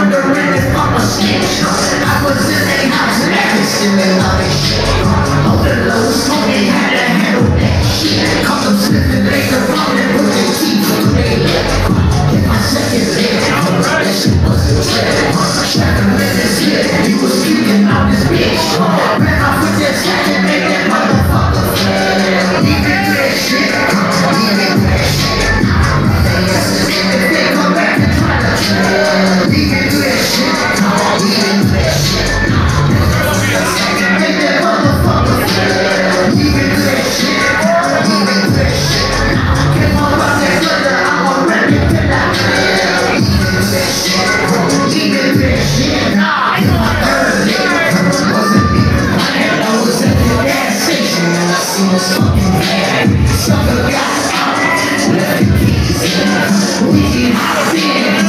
wondering if I'm a snitch. I was in a house and loving shit. On the low, smoking, had to handle that shit. Caught them slipping later on and put their teeth their lip. Get my second leg, that shit was Sucker got We keep out of here,